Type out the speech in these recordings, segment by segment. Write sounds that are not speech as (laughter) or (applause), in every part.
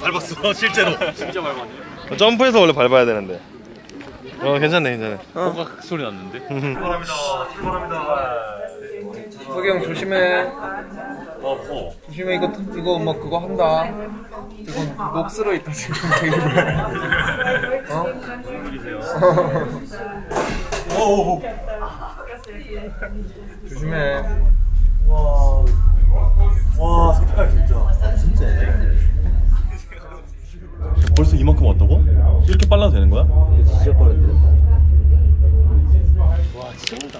밟았어 실제로. 진짜 밟았네. 점프해서 원래 밟아야 되는데. 어 괜찮네 괜찮네. 호각 소리 났는데? (laughs) 석영 조심해. 어 커. 조심해 이거 이거 뭐 그거 한다. 이건 녹 쓸어 있다 지금 되게. 어? 조심해. 와 색깔 진짜 진짜 벌써 이만큼 왔다고? 이렇게 빨라도 되는 거야? 진짜 빠른데?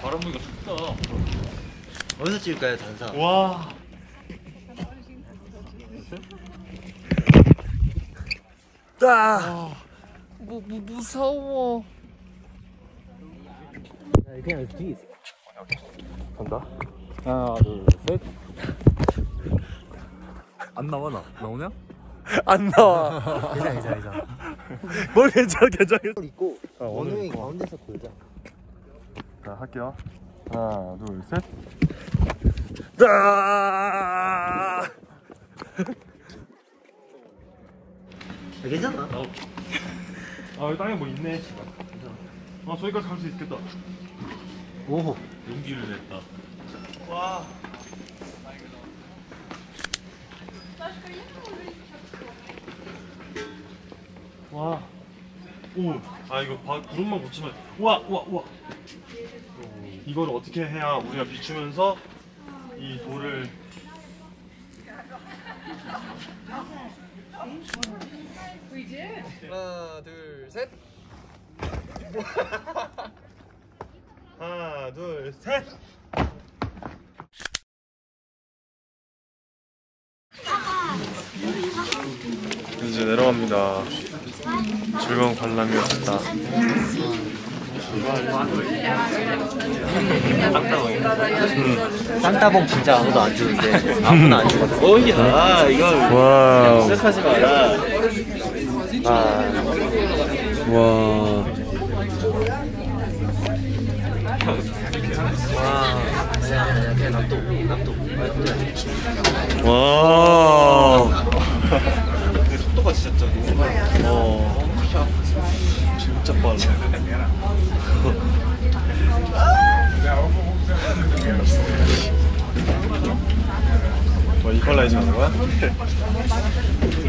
바람 부니까 춥다. 어디서 찍을까요 단상? 와 무, 무 무서워. 그냥 있어 간다 하나, 둘, 셋. 안 나와, 나. 나오냐? (laughs) 안 나와 괜찮아 괜찮아 괜찮아 (laughs) 뭘 괜찮아 괜찮아 있고 어, 원우 오늘 형이 있고. 가운데서 돌자 자 할게요 하나 둘 셋 아, 괜찮아 아 여기 땅에 뭐 있네 아 저기까지 갈 수 있겠다 오호 용기를 냈다. 와 와. 오. 아 이거 바, 구름만 붙이면 우와 우와 우와. 이걸 어떻게 해야 우리가 비추면서 이 돌을 하나 둘 셋. (laughs) 하나 둘 셋. 이제 내려갑니다. 즐거운 관람이었다. 쌍따봉 진짜 아무도 안 주는데 아무나 안 주거든 어이야, 이걸 와우. 시작하지 마라. 아 와. 와 와.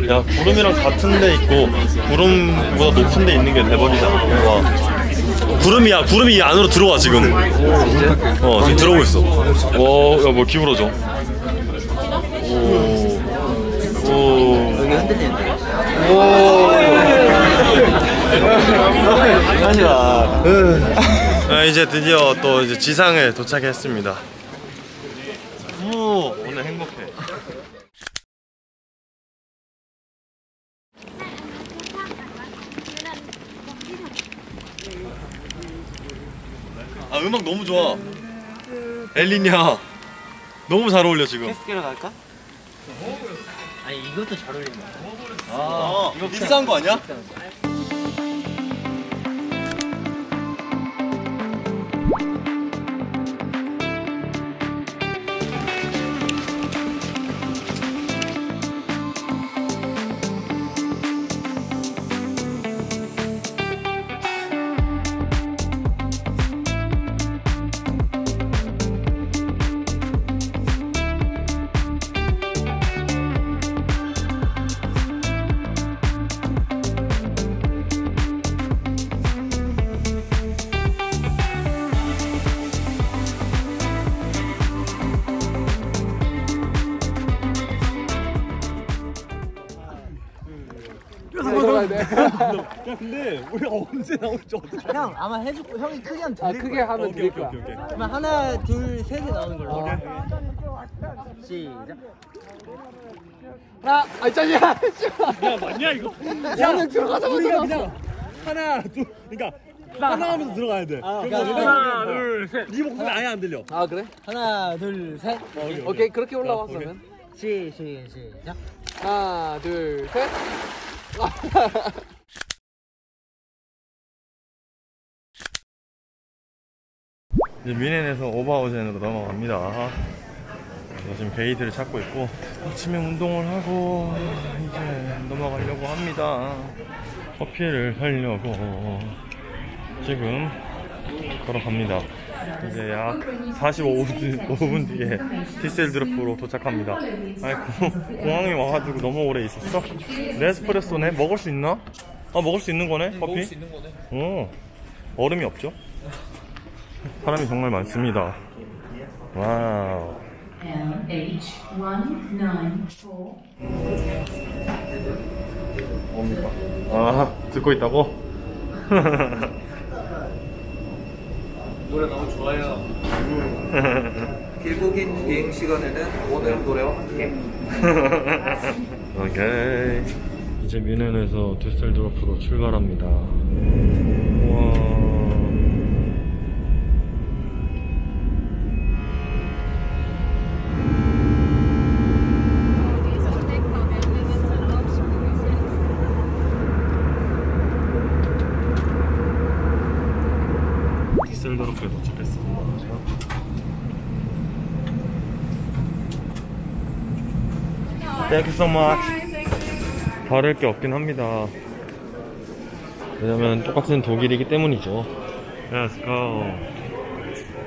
야? 야 구름이랑 같은 데 있고 구름보다 높은 데 있는 게 대박이잖아. 와. 구름이야 구름이 이 안으로 들어와 지금. 어 지금 들어오고 있어. 와야뭐 기울어져. 오. 오. 여기 흔들리는데 하지 마. 아, 이제 드디어 또 이제 지상에 도착했습니다. 오, 오늘 행복해. 아, 음악 너무 좋아. 엘리냐. 너무 잘 어울려 지금. 스케로 갈까? 아니 이것도 잘 어울린다 아, 이거 비싼 거 아니야? 근데 우리가 언제 나올지 어떻게 형 아마 해줄 거 형이 크게 하면 아 크게 거야 하면 오케이 오케이 거야. 오케이 오케이 그러면 하나 둘 셋이 나오는 걸로 시작 하나 아이 짜리야. 야, 맞냐, 이거? 야 들어가자마자 우리가 나왔어. 그냥 하나, 둘, 그러니까 하나 하면서 들어가야 돼. 하나, 둘, 셋. 네 목소리 아예 안 들려. 아 그래? 하나 둘셋 오케이 그렇게 올라와 그러면 시, 시, 시작 하나 둘 셋 이제 미넨에서 오버하우젠으로 넘어갑니다. 지금 게이트를 찾고 있고 아침에 운동을 하고 이제 넘어가려고 합니다. 커피를 하려고 지금 걸어갑니다. 이제 약 45분 5분 (laughs) 뒤에 티셀드로프로 도착합니다. 아이고 공항에 와가지고 너무 오래 있었어? 네스프레소네 먹을 수 있나? 아 먹을 수 있는 거네 커피? 먹을 수 있는 거네. 어 얼음이 없죠? 사람이 정말 많습니다. 와우. LH194. 뭡니까? 아, 듣고 있다고? (laughs) 노래 너무 좋아요. (laughs) 길고긴 비행 시간에는 오늘 노래와 함께. (laughs) 오케이. 이제 뮌헨에서 düsseldorf로 출발합니다. 우와. 디셀도르프에 도착했습니다. Thank you so much. 다를 게 없긴 합니다. 왜냐면 똑같은 독일이기 때문이죠. Let's go.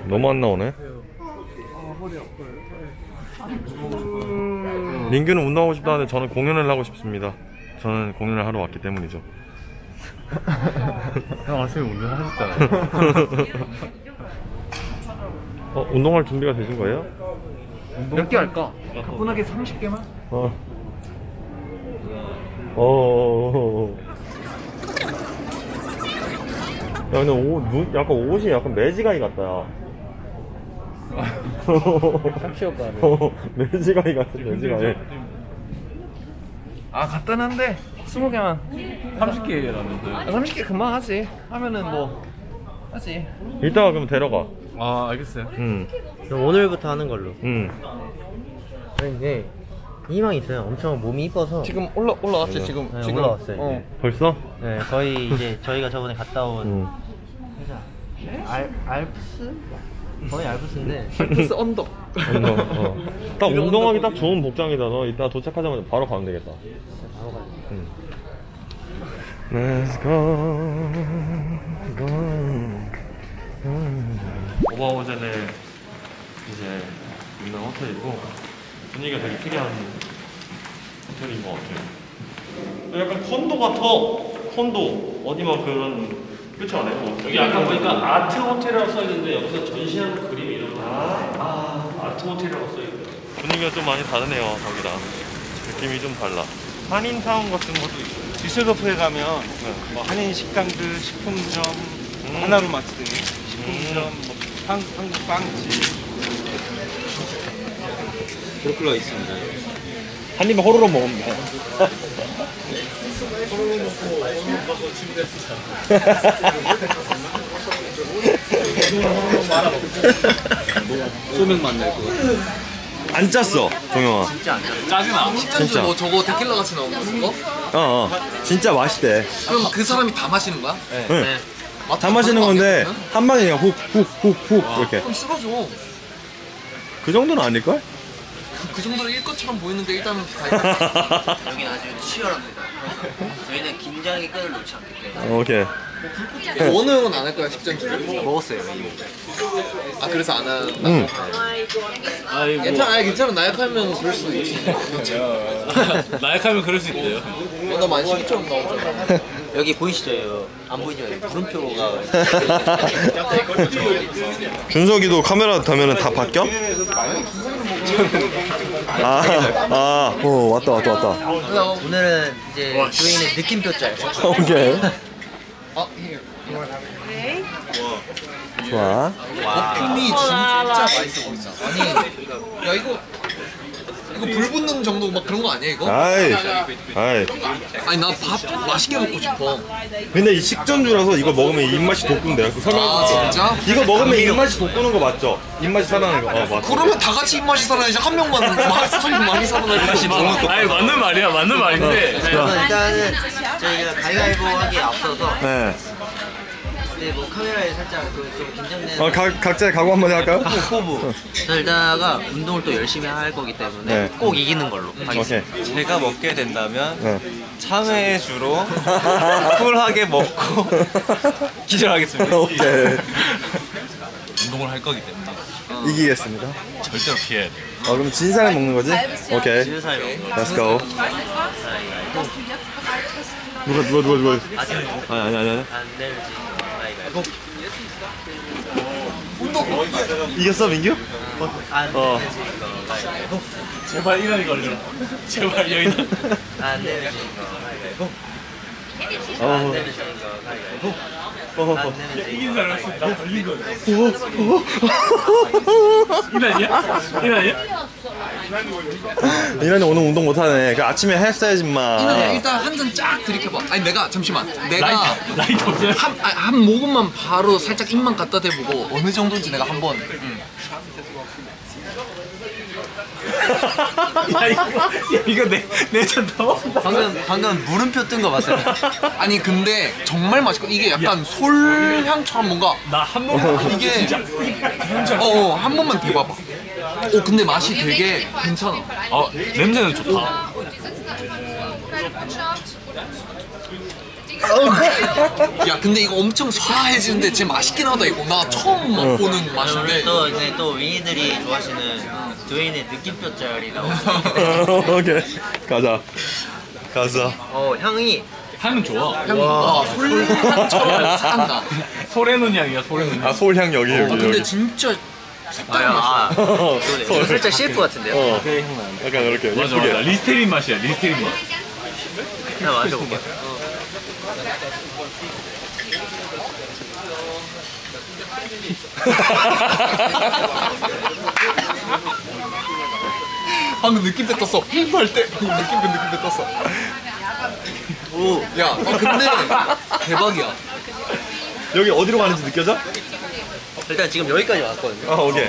너무 안 나오네. 민규는 운동하고 싶다 하는데 저는 공연을 하고 싶습니다. 저는 공연을 하러 왔기 때문이죠. (laughs) 형 아침에 운동하셨잖아요. (laughs) 어, 운동할 준비가 되신 거예요? 몇 개 할까? 가뿐하게 30개만? 어. 어. 야, 근데 옷, 눈, 약간 옷이 약간 매지가이 같다, 야. 삭시 효과를 어, 매지가이 같은 매지가이. 아, 간단한데 20개만. 30개라는데. 30개 금방 하지. 하면은 뭐 하지. 이따가 그럼 데려가. 아, 알겠어요. 응, 그럼 오늘부터 하는 걸로 응. 근데 희망이 있어요 엄청 몸이 이뻐서 지금 올라 올라왔지 지금. 네, 지금 올라왔어요, 어. 벌써? 네 거의 이제 저희가 저번에 갔다 온 응. 알, 알프스? 거의 알프스인데 (laughs) 플스 언덕. 운동, 어. (laughs) 딱 운동하기 딱 좋은 복장이다. 너 이따 도착하자마자 바로 가면 되겠다. 바로 가야 돼 응. Let's go. go. 오버오젠에 이제 있는 호텔이고 분위기가 되게 특이한 호텔인 것 같아요. 약간 콘도 같아. 콘도 어디 막 그런 그렇지 않아요? 뭐 여기 아까 보니까 아트 호텔이라고 써있는데 여기서 전시하는 그림이 이런 거 아, 아트 호텔이라고 써있고요 분위기가 좀 많이 다르네요. 거기랑 느낌이 좀 달라. 한인타운 같은 것도 있고. 디셀도프에 가면 뭐 한인 식당들, 식품점, 하나로 마트 등 식품점, 뭐 한, 한국 빵집 그렇게가 있습니다. 한 입에 호로로 먹으면 돼. 소맥 만날 거. 안 짰어, 종영아. 짜증나. 진짜. 뭐 저거 데킬라 같이 나오는 거? 어, 어. 진짜 맛있대. 그럼 그 사람이 다 마시는 거야? 응. 다 마시는 건데 한 방에 그냥 훅훅훅훅 이렇게. 그럼 쓸어줘. 그 정도는 아닐걸? 그 정도로 일 것처럼 보이는데 일단은 다 (laughs) 여기는 아주 치열합니다. 저희는 긴장의 끈을 놓지 않기 때문에 오케이. 원호 형은 안 할 거야 식전 주를. 먹었어요 이미. 아 그래서 안 한. 응. 괜찮아, 아니, 괜찮아. 나약하면 그럴 수도 있지. 나약하면 그럴 수 있대요. 어, 나 만식이처럼 나오잖아. (laughs) 여기 보이시죠? 이거? 안 보이죠? 물음표가 (laughs) 준석이도 카메라 타면은 다 바뀌어? 아, 아, 어 왔다 왔다 왔다. 오늘은 이제 저희는 느낌표 짤. 오케이. 아, here. 좋아. 볶음이 진짜 맛있어 보인다. 아니, 야 이거 이거 불 붙는 정도 막 그런 거 아니야 이거? 아이 아이 아니 나 밥 맛있게 먹고 싶어. 근데 이 식전주라서 이거 먹으면 입맛이 돋군데 그 설명 아 진짜? 이거 먹으면 입맛이 돋구는 거 맞죠? 입맛이 살아나는 거. 어 맞죠. 그러면 다 같이 입맛이 살아나지 한 명만 맛이 많이 살아나지 아니 맞는 말이야 맞는 말인데 그래서 일단은 저희가 가위바위보 하기에 앞서서 네. 근데 뭐 카메라에 살짝 그좀 긴장되는 어, 각, 각자의 각오 한번 할까요? 포부 저 일단가 운동을 또 열심히 할 거기 때문에 네. 꼭 이기는 걸로 하겠습니다 오케이. 제가 먹게 된다면 네. 참외 주로 (laughs) 쿨하게 먹고 (laughs) 기절하겠습니다. 오케이. 운동을 할 거기 때문에 이기겠습니다. 절대로 피해야 돼. 어, 그럼 진 사람 먹는 거지? 오케이. 지르사이 Let's go. 누가 누가 누가 누가? 아직 아니 아니 아니. 아니. 안 내려지 가위바위보 이겼어 민규? 안 어. 거 제발 이란이 걸려라 제발 여기다 안 내려지 거 가위바위보 안 어. 거 어. 안 내려지 이긴 거 사람 나 걸린 거야 이란이야? 이란이야? (laughs) 이란이 오늘 운동 못하네. 그 아침에 했어야지 마. 이거는 일단 한 잔 쫙 들이켜봐. 아니 내가 잠시만. 내가 라이터 라이터 없어요? 한, 한 모금만 바로 살짝 입만 갖다 대보고 어느 정도인지 내가 한번. 음. 야 이거 야, 이거 내내전 나온다 방금 방금 물음표 뜬 거 봤어요. 아니 근데 정말 맛있고 이게 약간 솔향처럼 뭔가 나한 번만 이게 어한 번만 대봐봐. 오 근데 맛이 되게 괜찮아. 어 냄새는 좋다 야 근데 이거 엄청 소화해지는데 진짜 맛있긴 하다 이거. 나 처음 맛보는 맛인데. 또 이제 또 윙이들이 좋아하시는 드웨인의 느낌표 짤이라고 (laughs) 오케이. 가자. 가자. 어 향이 향은 좋아 향이 와 솔향처럼 산다. 소래눈 향이야 소래눈 아 서울향 여기 아 여기 근데 여기. 진짜 색다른 맛이야. 아 어, 이거 살짝 CF 같은데요? 어. 약간 이렇게 맞아 맞아 예쁘게. 리스테린 맛이야 리스테린 맛 하나 마셔볼게요 (laughs) 방금 느낌표 떴어. 할 때. 방금 느낌표 느낌표 떴어. 오 야, 어, 근데 대박이야. 여기 어디로 가는지 느껴져? 일단 지금 여기까지 왔거든요 아 오케이.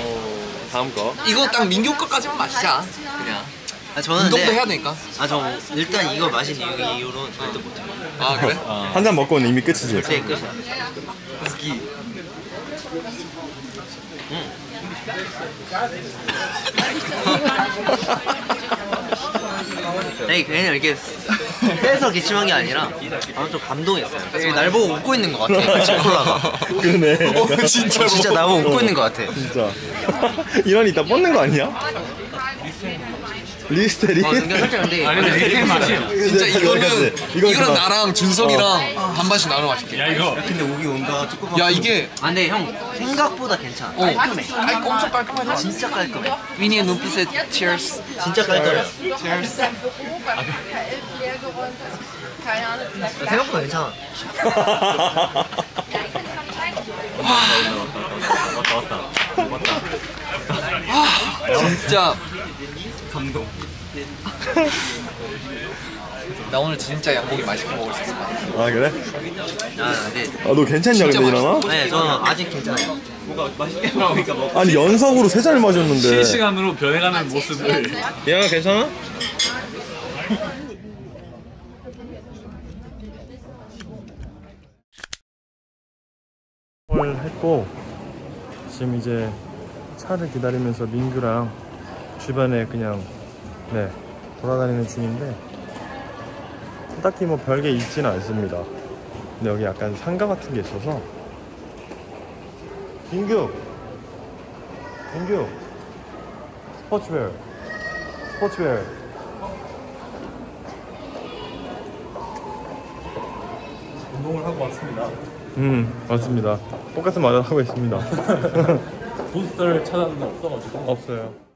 다음 거. 이거 딱 민규 거까지만 마시자. 그냥. 아 저는 운동도 근데 해야 되니까. 아 저 일단 이거 마신 이유, 이후로는 절대 못해요 아 그래? 한잔 먹고는 이미 끝이지. 그게 끝이야 스키. 아니 그냥 이렇게 빼서 기침한 게 아니라 방금 좀 감동했어요 되게 날 보고 웃고 있는 것 같아 지금 콜라가 그러네. 어, 진짜로. 진짜 나보고 웃고 있는 것 같아 진짜. 이런 이따 뻗는 거 아니야? 리스테린? 어 근데 살짝 근데 아니 근데 맛이야 진짜 이거는 이건 그만. 나랑 준석이랑 반반씩 나눠 마실게. 야 이거. 근데 목이 온다. 조금 야 이게 아 근데 형 생각보다 괜찮아. 어. 깔끔해. 깔 엄청 깔끔하다. 진짜 깔끔해. 위니의 눈빛에 cheers. 진짜 깔끔해. Cheers. 생각보다 괜찮아. 진짜 감동. 나 오늘 진짜 양고기 맛있게 먹을 수 있을 것 같아. 아 그래? 아 근데 아너 괜찮냐 근데 이러나? 네 저는 아직 괜찮아요 아니 연속으로 세 잔을 마셨는데. 실시간으로 변해가는 모습을 얘가 괜찮아? 을 했고 지금 이제 차를 기다리면서 민규랑 주변에 그냥 네 돌아다니는 중인데 딱히 뭐 별게 있지는 않습니다. 근데 여기 약간 상가 같은 게 있어서. 민규! 민규! 스포츠웨어. 스포츠웨어. 운동을 하고 왔습니다. 음 맞습니다. 똑같은 말을 하고 있습니다. (laughs) 부스터를 찾았는데 없어가지고. 없어요